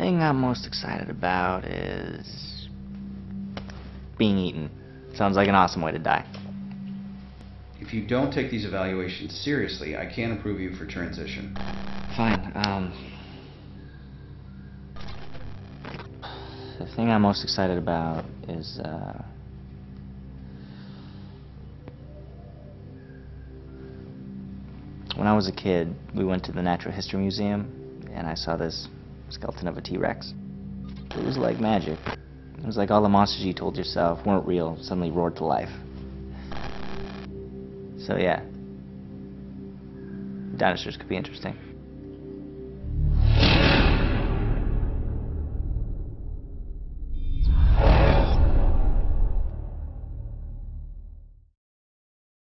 thing I'm most excited about is being eaten. Sounds like an awesome way to die. If you don't take these evaluations seriously, I can't approve you for transition. Fine. Um, the thing I'm most excited about is uh, when I was a kid, we went to the Natural History Museum, and I saw this skeleton of a T-Rex. It was like magic. It was like all the monsters you told yourself weren't real suddenly roared to life. So yeah, dinosaurs could be interesting.